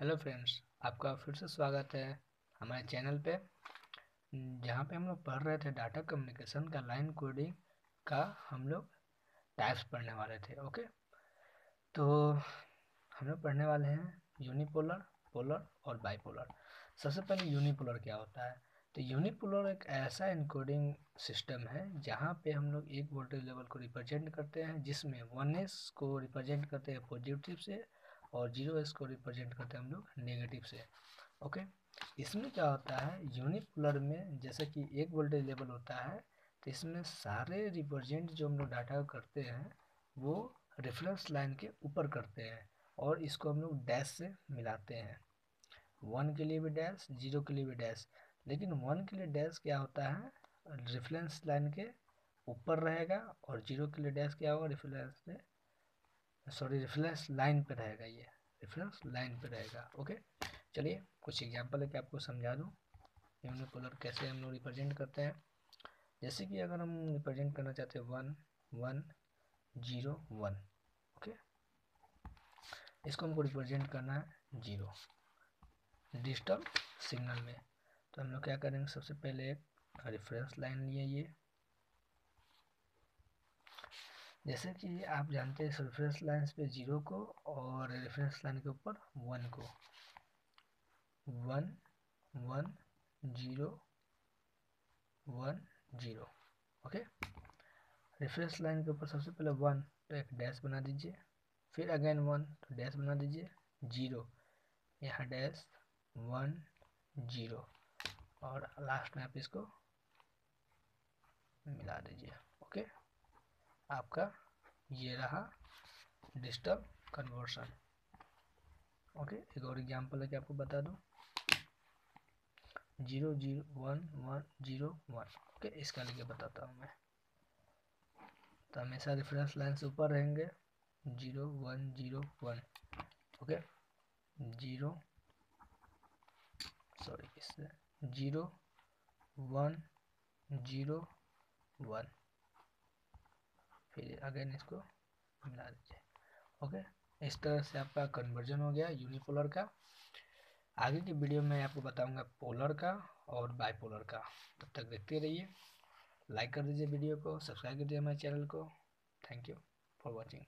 Hello friends, आपका फिर से स्वागत है हमारे चैनल पे। जहाँ पे हम लोग पढ़ रहे थे डाटा कम्युनिकेशन का, लाइन कोडिंग का, हम लोग टाइप्स पढ़ने वाले थे, ओके? तो हम लोग पढ़ने वाले हैं यूनिपोलर, पोलर और बाईपोलर सबसे पहले यूनिपोलर क्या होता है? तो यूनिपोलर एक ऐसा इनकोडिंग सिस्टम है जहाँ पे हम लोग एक वोल्टेज लेवल को रिप्रेजेंट करते हैं, जिसमें वन एस को रिप्रेजेंट करते हैं पॉजिटिव से और ज़ीरो एस को रिप्रेजेंट करते हैं हम लोग नेगेटिव से। ओके इसमें क्या होता है? यूनिपोलर में जैसे कि एक वोल्टेज लेवल होता है तो इसमें सारे रिप्रेजेंट जो हम लोग डाटा करते हैं, वो रेफरेंस लाइन के ऊपर करते हैं और इसको हम लोग डैश से मिलाते हैं। वन के लिए भी डैश ज़ीरो के लिए भी डैश लेकिन वन के लिए डैश क्या होता है? रेफरेंस लाइन के ऊपर रहेगा और ज़ीरो के लिए डैश क्या होगा? रेफरेंस से सॉरी रेफरेंस लाइन पे रहेगा ये। रेफरेंस लाइन पे रहेगा। ओके चलिए, कुछ एग्जांपल है कि आपको समझा दूँ। यूनिपोलर कैसे हम लोग रिप्रेजेंट करते हैं। जैसे कि अगर हम रिप्रेजेंट करना चाहते हैं one one zero one okay इसको हमको रिप्रेजेंट करना है ज़ीरो डिजिटल सिग्नल में। तो हम लोग क्या करेंगे? सबसे पहले एक रेफरेंस लाइन लिए ये। जैसे कि आप जानते हैं रेफरेंस लाइन्स पे ज़ीरो को और रेफरेंस लाइन के ऊपर वन को। One one zero one zero okay reference line के ऊपर सबसे पहले वन तो एक डैश बना दीजिए। फिर अगेन वन तो डैश बना दीजिए। ज़ीरो यहाँ डैश वन ज़ीरो और लास्ट में आप इसको मिला दीजिए ओके आपका ये रहा डिजिटल कन्वर्शन। ओके, एक और एग्जांपल है कि आपको बता दूँ। Zero zero one one zero one. Okay, इसका लेके बताता हूँ मैं। तो हमेशा रेफरेंस लाइन से ऊपर रहेंगे। Zero one zero one. Okay, zero sorry इससे। Zero one zero one. फिर अगेन इसको मिला दीजिए ओके? इस तरह से आपका कन्वर्जन हो गया यूनिपोलर का। आगे की वीडियो में आपको बताऊँगा पोलर का और बाईपोलर का। तब तक देखते रहिए। लाइक कर दीजिए वीडियो को सब्सक्राइब कर दीजिए हमारे चैनल को। Thank you for watching